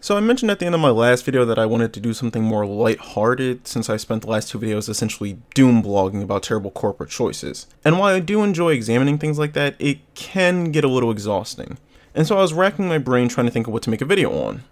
So I mentioned at the end of my last video that I wanted to do something more light-hearted since I spent the last two videos essentially doom blogging about terrible corporate choices. And while I do enjoy examining things like that, it can get a little exhausting. And so I was racking my brain trying to think of what to make a video on.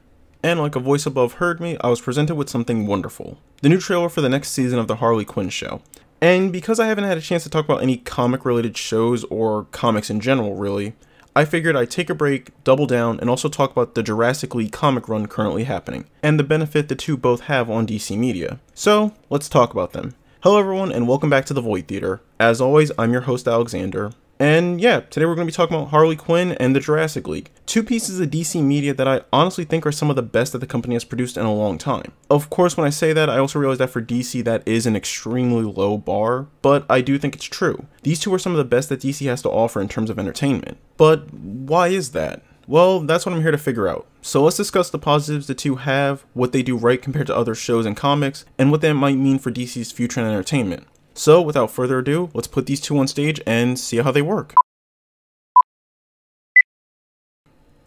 And like a voice above heard me, I was presented with something wonderful. The new trailer for the next season of the Harley Quinn show. And because I haven't had a chance to talk about any comic related shows or comics in general really, I figured I'd take a break, double down, and also talk about the Jurassic League comic run currently happening, and the benefit the two both have on DC Media. So, let's talk about them. Hello everyone, and welcome back to the Void Theater. As always, I'm your host Alexander, and yeah, today we're going to be talking about Harley Quinn and the Jurassic League. Two pieces of DC media that I honestly think are some of the best that the company has produced in a long time. Of course, when I say that, I also realize that for DC that is an extremely low bar, but I do think it's true. These two are some of the best that DC has to offer in terms of entertainment. But why is that? Well, that's what I'm here to figure out. So let's discuss the positives the two have, what they do right compared to other shows and comics, and what that might mean for DC's future in entertainment. So without further ado, let's put these two on stage and see how they work.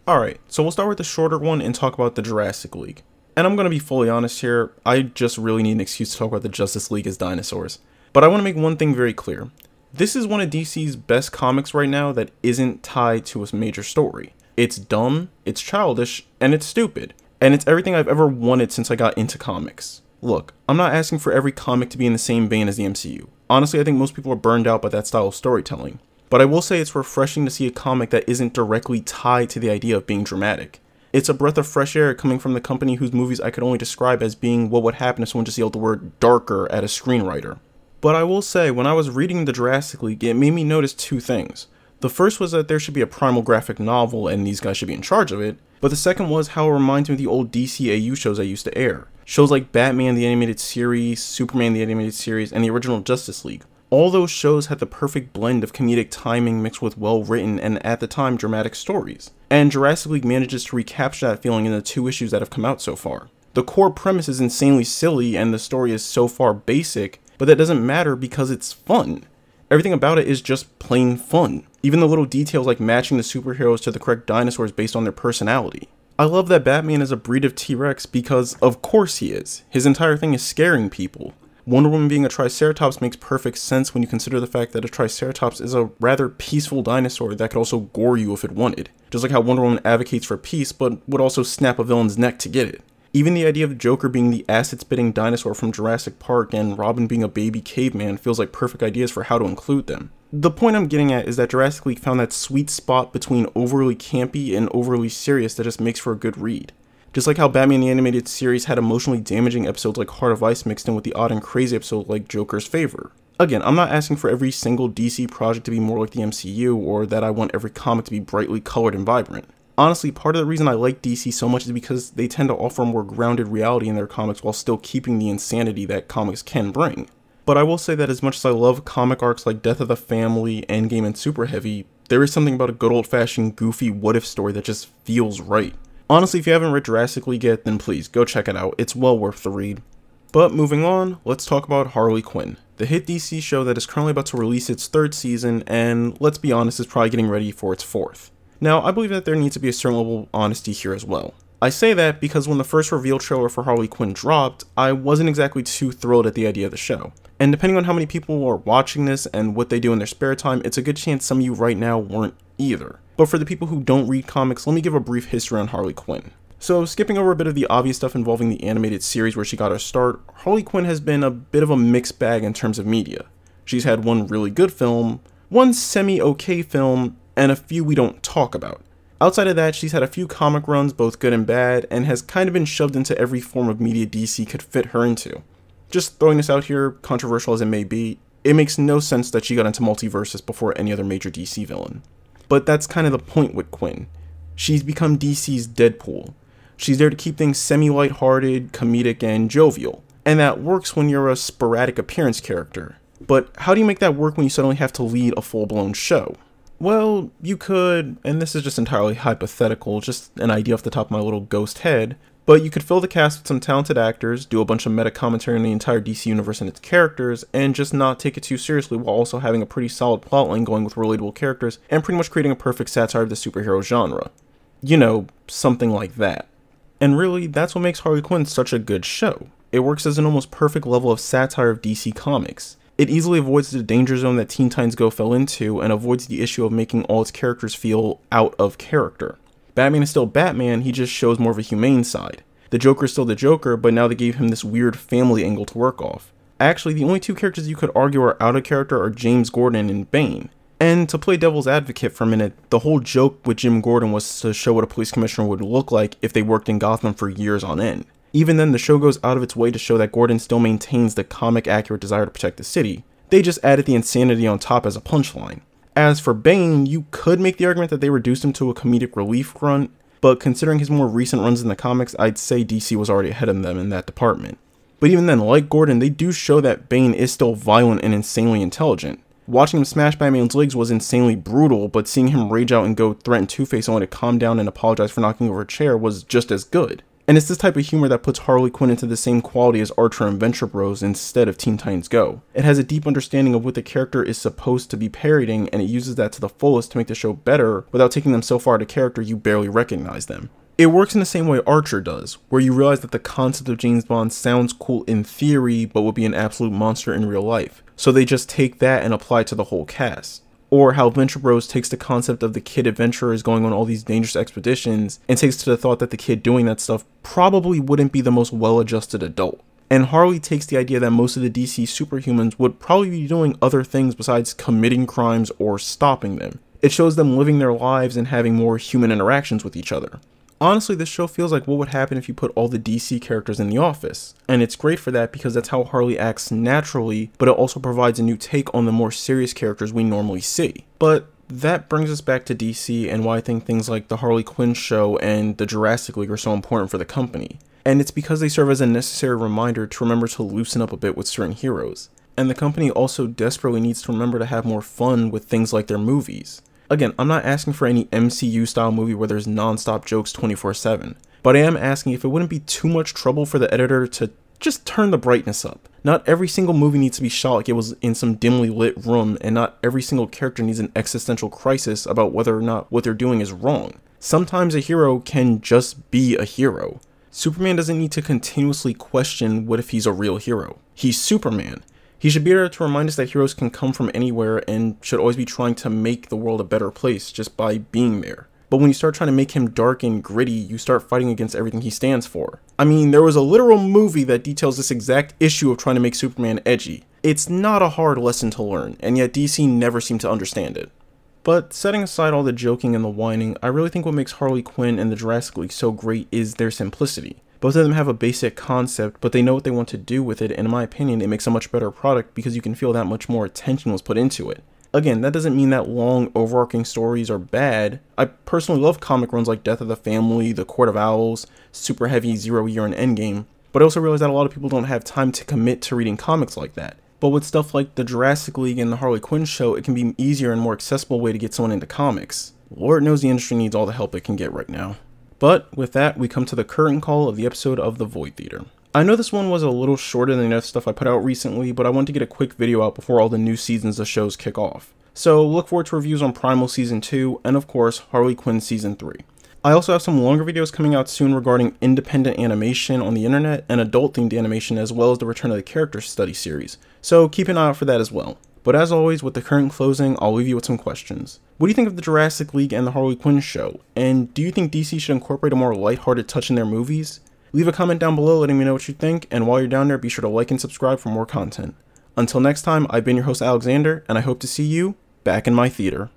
Alright, so we'll start with the shorter one and talk about the Jurassic League. And I'm going to be fully honest here, I just really need an excuse to talk about the Justice League as dinosaurs. But I want to make one thing very clear. This is one of DC's best comics right now that isn't tied to a major story. It's dumb, it's childish, and it's stupid. And it's everything I've ever wanted since I got into comics. Look, I'm not asking for every comic to be in the same vein as the MCU. Honestly, I think most people are burned out by that style of storytelling. But I will say it's refreshing to see a comic that isn't directly tied to the idea of being dramatic. It's a breath of fresh air coming from the company whose movies I could only describe as being what would happen if someone just yelled the word darker at a screenwriter. But I will say, when I was reading the Jurassic League, it made me notice two things. The first was that there should be a primal graphic novel and these guys should be in charge of it, but the second was how it reminds me of the old DCAU shows I used to air. Shows like Batman the Animated Series, Superman the Animated Series, and the original Justice League. All those shows had the perfect blend of comedic timing mixed with well written and at the time dramatic stories. And Jurassic League manages to recapture that feeling in the two issues that have come out so far. The core premise is insanely silly and the story is so far basic, but that doesn't matter because it's fun. Everything about it is just plain fun. Even the little details like matching the superheroes to the correct dinosaurs based on their personality. I love that Batman is a breed of T-Rex because of course he is. His entire thing is scaring people. Wonder Woman being a Triceratops makes perfect sense when you consider the fact that a Triceratops is a rather peaceful dinosaur that could also gore you if it wanted. Just like how Wonder Woman advocates for peace but would also snap a villain's neck to get it. Even the idea of Joker being the acid spitting dinosaur from Jurassic Park and Robin being a baby caveman feels like perfect ideas for how to include them. The point I'm getting at is that Jurassic League found that sweet spot between overly campy and overly serious that just makes for a good read. Just like how Batman the Animated Series had emotionally damaging episodes like Heart of Ice mixed in with the odd and crazy episode like Joker's Favor. Again, I'm not asking for every single DC project to be more like the MCU or that I want every comic to be brightly colored and vibrant. Honestly, part of the reason I like DC so much is because they tend to offer more grounded reality in their comics while still keeping the insanity that comics can bring. But I will say that as much as I love comic arcs like Death of the Family, Endgame, and Super Heavy, there is something about a good old fashioned goofy what if story that just feels right. Honestly, if you haven't read League yet, then please go check it out. It's well worth the read. But moving on, let's talk about Harley Quinn, the hit DC show that is currently about to release its third season, and let's be honest, is probably getting ready for its fourth. Now, I believe that there needs to be a certain level of honesty here as well. I say that because when the first reveal trailer for Harley Quinn dropped, I wasn't exactly too thrilled at the idea of the show. And depending on how many people are watching this and what they do in their spare time, it's a good chance some of you right now weren't either. But for the people who don't read comics, let me give a brief history on Harley Quinn. So, skipping over a bit of the obvious stuff involving the animated series where she got her start, Harley Quinn has been a bit of a mixed bag in terms of media. She's had one really good film, one semi okay film, and a few we don't talk about. Outside of that, she's had a few comic runs, both good and bad, and has kind of been shoved into every form of media DC could fit her into. Just throwing this out here, controversial as it may be, it makes no sense that she got into multiverses before any other major DC villain. But that's kind of the point with Quinn. She's become DC's Deadpool. She's there to keep things semi lighthearted, comedic, and jovial. And that works when you're a sporadic appearance character. But how do you make that work when you suddenly have to lead a full blown show? Well, you could, and this is just entirely hypothetical, just an idea off the top of my little ghost head, but you could fill the cast with some talented actors, do a bunch of meta commentary on the entire DC universe and its characters, and just not take it too seriously while also having a pretty solid plotline going with relatable characters, and pretty much creating a perfect satire of the superhero genre. You know, something like that. And really, that's what makes Harley Quinn such a good show. It works as an almost perfect level of satire of DC Comics. It easily avoids the danger zone that Teen Titans Go fell into and avoids the issue of making all its characters feel out of character. Batman is still Batman, he just shows more of a humane side. The Joker is still the Joker, but now they gave him this weird family angle to work off. Actually, the only two characters you could argue are out of character are James Gordon and Bane. And to play devil's advocate for a minute, the whole joke with Jim Gordon was to show what a police commissioner would look like if they worked in Gotham for years on end. Even then, the show goes out of its way to show that Gordon still maintains the comic accurate desire to protect the city. They just added the insanity on top as a punchline. As for Bane, you could make the argument that they reduced him to a comedic relief grunt, but considering his more recent runs in the comics, I'd say DC was already ahead of them in that department. But even then, like Gordon, they do show that Bane is still violent and insanely intelligent. Watching him smash Batman's legs was insanely brutal, but seeing him rage out and go threaten Two-Face only to calm down and apologize for knocking over a chair was just as good. And it's this type of humor that puts Harley Quinn into the same quality as Archer and Venture Bros instead of Teen Titans Go. It has a deep understanding of what the character is supposed to be parodying, and it uses that to the fullest to make the show better without taking them so far to character you barely recognize them. It works in the same way Archer does, where you realize that the concept of James Bond sounds cool in theory, but would be an absolute monster in real life. So they just take that and apply to the whole cast or how Venture Bros takes the concept of the kid adventurers going on all these dangerous expeditions and takes to the thought that the kid doing that stuff probably wouldn't be the most well adjusted adult. And Harley takes the idea that most of the DC superhumans would probably be doing other things besides committing crimes or stopping them. It shows them living their lives and having more human interactions with each other. Honestly, this show feels like what would happen if you put all the DC characters in the office. And it's great for that because that's how Harley acts naturally, but it also provides a new take on the more serious characters we normally see. But that brings us back to DC and why I think things like the Harley Quinn show and the Jurassic League are so important for the company. And it's because they serve as a necessary reminder to remember to loosen up a bit with certain heroes. And the company also desperately needs to remember to have more fun with things like their movies. Again, I'm not asking for any MCU style movie where there's non-stop jokes 24/7, but I am asking if it wouldn't be too much trouble for the editor to just turn the brightness up. Not every single movie needs to be shot like it was in some dimly lit room, and not every single character needs an existential crisis about whether or not what they're doing is wrong. Sometimes a hero can just be a hero. Superman doesn't need to continuously question what if he's a real hero. He's Superman. He should be there to remind us that heroes can come from anywhere and should always be trying to make the world a better place just by being there. But when you start trying to make him dark and gritty, you start fighting against everything he stands for. I mean, there was a literal movie that details this exact issue of trying to make Superman edgy. It's not a hard lesson to learn, and yet DC never seemed to understand it. But setting aside all the joking and the whining, I really think what makes Harley Quinn and the Jurassic League so great is their simplicity. Both of them have a basic concept, but they know what they want to do with it, and in my opinion, it makes a much better product because you can feel that much more attention was put into it. Again, that doesn't mean that long, overarching stories are bad. I personally love comic runs like Death of the Family, The Court of Owls, Super Heavy, Zero Year, and Endgame, but I also realize that a lot of people don't have time to commit to reading comics like that. But with stuff like the Jurassic League and the Harley Quinn show, it can be an easier and more accessible way to get someone into comics. Lord knows the industry needs all the help it can get right now. But with that, we come to the curtain call of the episode of The Void Theater. I know this one was a little shorter than the other stuff I put out recently, but I wanted to get a quick video out before all the new seasons of shows kick off. So look forward to reviews on Primal Season 2, and of course, Harley Quinn Season 3. I also have some longer videos coming out soon regarding independent animation on the internet and adult themed animation as well as the Return of the Character study series, so keep an eye out for that as well. But as always, with the current closing, I'll leave you with some questions. What do you think of the Jurassic League and the Harley Quinn show? And do you think DC should incorporate a more lighthearted touch in their movies? Leave a comment down below letting me know what you think, and while you're down there, be sure to like and subscribe for more content. Until next time, I've been your host Alexander, and I hope to see you back in my theater.